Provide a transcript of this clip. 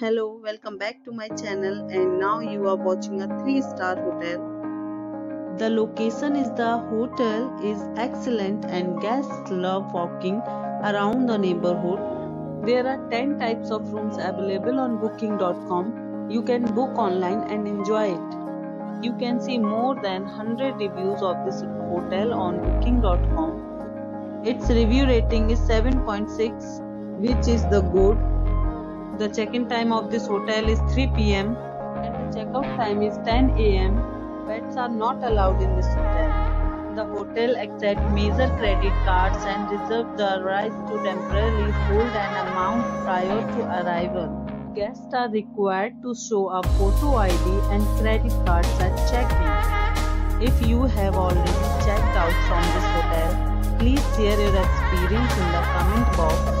Hello, welcome back to my channel and now you are watching a 3 star hotel. The location is the hotel is excellent and guests love walking around the neighborhood. There are 10 types of rooms available on booking.com. You can book online and enjoy it. You can see more than 100 reviews of this hotel on booking.com. Its review rating is 7.6 which is the good. The check-in time of this hotel is 3 pm and the check-out time is 10 am. Pets are not allowed in this hotel. The hotel accepts major credit cards and reserves the right to temporarily hold an amount prior to arrival. Guests are required to show a photo ID and credit cards at check-in. If you have already checked out from this hotel, please share your experience in the comment box.